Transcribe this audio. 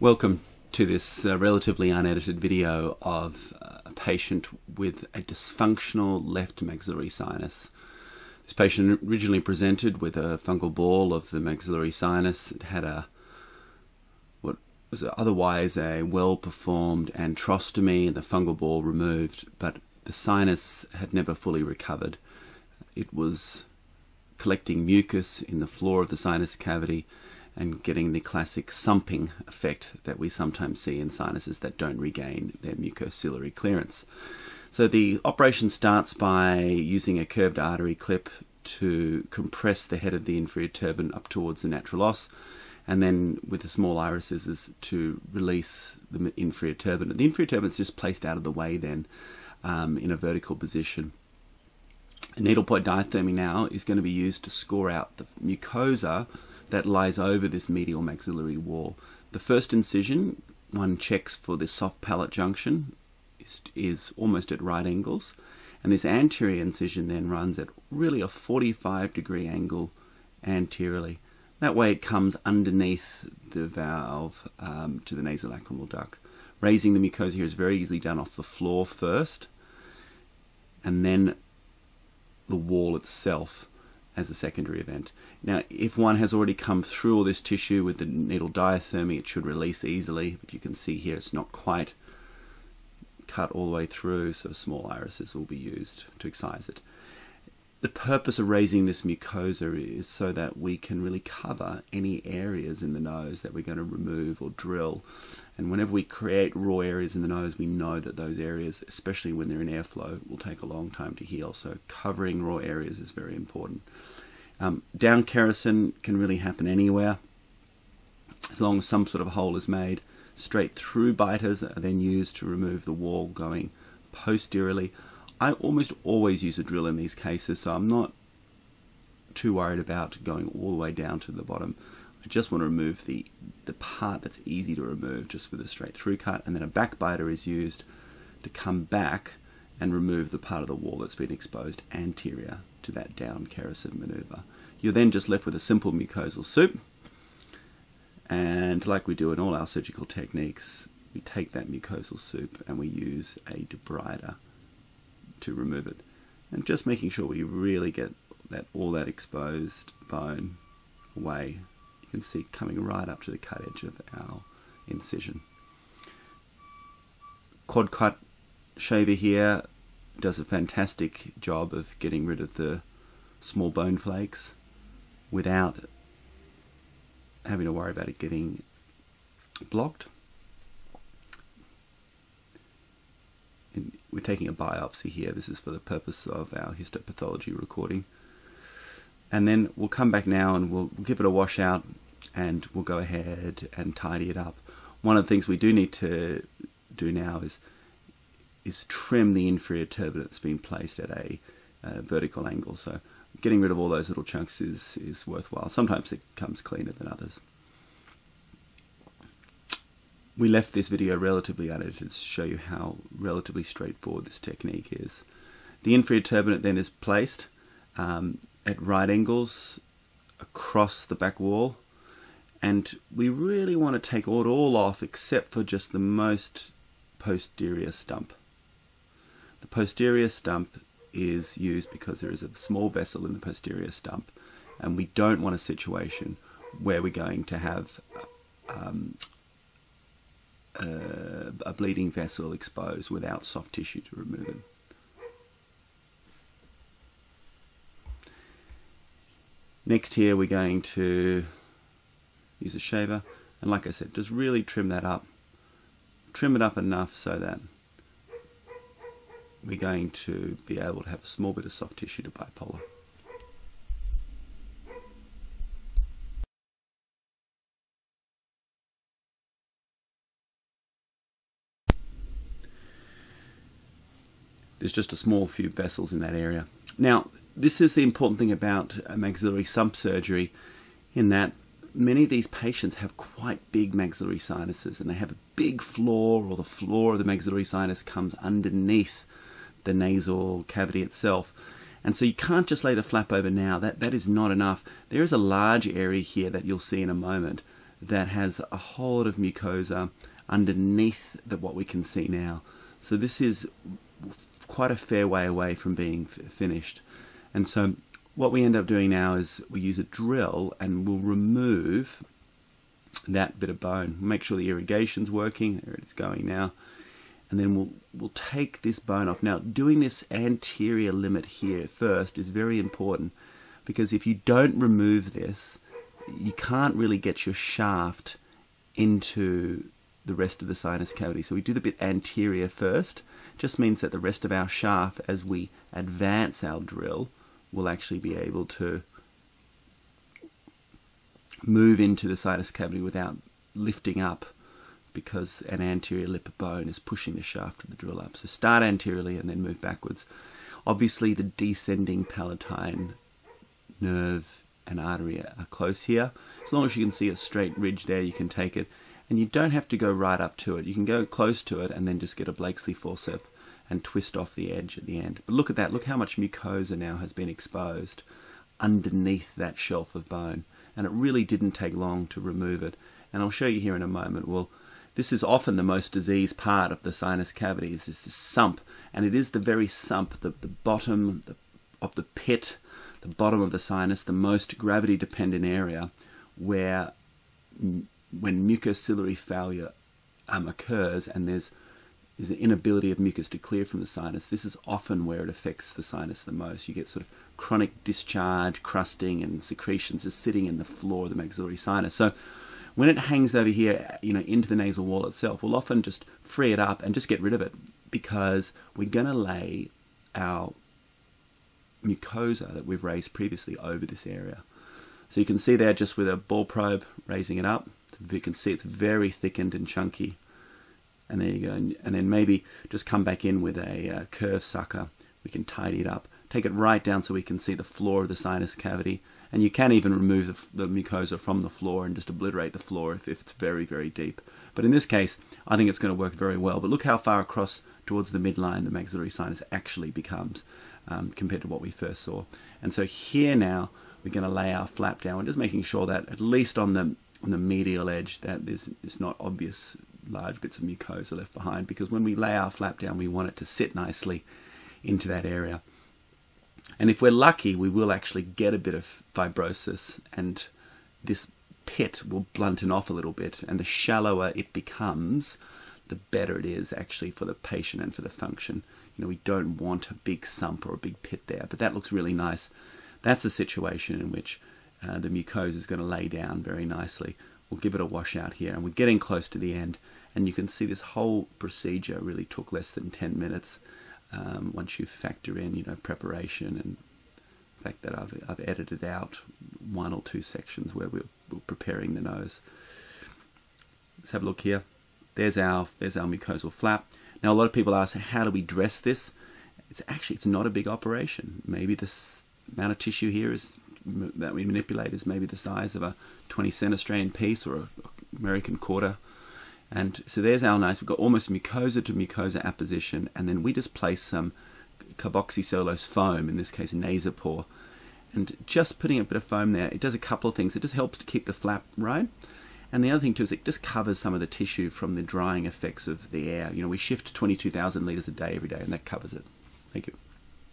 Welcome to this uh, relatively unedited video of uh, a patient with a dysfunctional left maxillary sinus. This patient originally presented with a fungal ball of the maxillary sinus. It had a what was otherwise a well-performed antrostomy and the fungal ball removed, but the sinus had never fully recovered. It was collecting mucus in the floor of the sinus cavity and getting the classic sumping effect that we sometimes see in sinuses that don't regain their mucociliary clearance. So the operation starts by using a curved artery clip to compress the head of the inferior turbinate up towards the natural os, and then with the small iris scissors to release the inferior turbinate. The inferior turbinate is just placed out of the way then um, in a vertical position. A needle point diathermy now is going to be used to score out the mucosa that lies over this medial maxillary wall. The first incision, one checks for the soft palate junction, is, is almost at right angles, and this anterior incision then runs at really a 45 degree angle anteriorly. That way it comes underneath the valve um, to the nasolacrimal duct. Raising the mucosa here is very easily done off the floor first, and then the wall itself as a secondary event. Now, if one has already come through all this tissue with the needle diathermy, it should release easily, but you can see here it's not quite cut all the way through, so small irises will be used to excise it. The purpose of raising this mucosa is so that we can really cover any areas in the nose that we're going to remove or drill. And whenever we create raw areas in the nose, we know that those areas, especially when they're in airflow, will take a long time to heal. So covering raw areas is very important. Um, down kerrison can really happen anywhere, as long as some sort of hole is made. Straight through biters are then used to remove the wall going posteriorly. I almost always use a drill in these cases, so I'm not too worried about going all the way down to the bottom. I just want to remove the, the part that's easy to remove just with a straight through cut, and then a backbiter is used to come back and remove the part of the wall that's been exposed anterior to that down kerrison maneuver. You're then just left with a simple mucosal soup, and like we do in all our surgical techniques, we take that mucosal soup and we use a debrider to remove it. And just making sure we really get that all that exposed bone away. You can see coming right up to the cut edge of our incision. Quad cut shaver here does a fantastic job of getting rid of the small bone flakes without having to worry about it getting blocked. We're taking a biopsy here. This is for the purpose of our histopathology recording. And then we'll come back now and we'll, give it a wash out and we'll go ahead and tidy it up. One of the things we do need to do now is is trim the inferior turbinate that's been placed at a uh, vertical angle. So getting rid of all those little chunks is, is worthwhile. Sometimes it comes cleaner than others. We left this video relatively unedited to show you how relatively straightforward this technique is. The inferior turbinate then is placed um, at right angles across the back wall and we really want to take it all off except for just the most posterior stump. The posterior stump is used because there is a small vessel in the posterior stump, and we don't want a situation where we're going to have um, a, a bleeding vessel exposed without soft tissue to remove it. Next here we're going to use a shaver and like I said just really trim that up trim it up enough so that we're going to be able to have a small bit of soft tissue to bipolar. There's just a small few vessels in that area. Now, this is the important thing about maxillary sump surgery in that many of these patients have quite big maxillary sinuses and they have a big floor or the floor of the maxillary sinus comes underneath the nasal cavity itself. And so you can't just lay the flap over now. That that is not enough. There is a large area here that you'll see in a moment that has a whole lot of mucosa underneath the, what we can see now. So this is quite a fair way away from being finished. And so what we end up doing now is we use a drill and we'll remove that bit of bone. Make sure the irrigation's working. There it's going now. And then we'll we'll take this bone off. Now, doing this anterior limit here first is very important because if you don't remove this, you can't really get your shaft into the rest of the sinus cavity. So we do the bit anterior first. Just means that the rest of our shaft, as we advance our drill, will actually be able to move into the sinus cavity without lifting up because an anterior lip bone is pushing the shaft of the drill up. So start anteriorly and then move backwards. Obviously, the descending palatine nerve and artery are close here. As long as you can see a straight ridge there, you can take it. And you don't have to go right up to it. You can go close to it and then just get a Blakesley forceps and twist off the edge at the end. But look at that. Look how much mucosa now has been exposed underneath that shelf of bone. And it really didn't take long to remove it. And I'll show you here in a moment. Well, this is often the most diseased part of the sinus cavity. Is this sump, and it is the very sump, the, the bottom the, of the pit, the bottom of the sinus, the most gravity-dependent area, where when mucociliary failure um, occurs and there's is an inability of mucus to clear from the sinus. This is often where it affects the sinus the most. You get sort of chronic discharge, crusting, and secretions just sitting in the floor of the maxillary sinus. So when it hangs over here, you know, into the nasal wall itself, we'll often just free it up and just get rid of it because we're going to lay our mucosa that we've raised previously over this area. So you can see there just with a ball probe raising it up, you can see it's very thickened and chunky. And there you go. And, and then maybe just come back in with a uh, curve sucker. We can tidy it up. Take it right down so we can see the floor of the sinus cavity. And you can even remove the, the mucosa from the floor and just obliterate the floor if, if it's very, very deep. But in this case, I think it's going to work very well. But look how far across towards the midline the maxillary sinus actually becomes um, compared to what we first saw. And so here now, we're going to lay our flap down. We're just making sure that at least on the on the medial edge that there's, there's not obvious large bits of mucosa left behind because when we lay our flap down we want it to sit nicely into that area. And if we're lucky we will actually get a bit of fibrosis and this pit will blunten off a little bit and the shallower it becomes the better it is actually for the patient and for the function. You know, we don't want a big sump or a big pit there, but that looks really nice. That's a situation in which uh, the mucosa is going to lay down very nicely. We'll give it a washout here, and we're getting close to the end. And you can see this whole procedure really took less than 10 minutes um, once you factor in, you know, preparation and the fact that I've, I've edited out one or two sections where we're, we're preparing the nose. Let's have a look here. There's our there's our mucosal flap. Now a lot of people ask, how do we dress this? It's actually it's not a big operation. Maybe this amount of tissue here is that we manipulate is maybe the size of a 20 cent Australian piece or a American quarter. And so there's our nice, we've got almost mucosa to mucosa apposition, and then we just place some carboxycellulose foam, in this case Nasopore. And just putting a bit of foam there, it does a couple of things. It just helps to keep the flap right. And the other thing too is it just covers some of the tissue from the drying effects of the air. You know, we shift 22,000 litres a day every day, and that covers it. Thank you.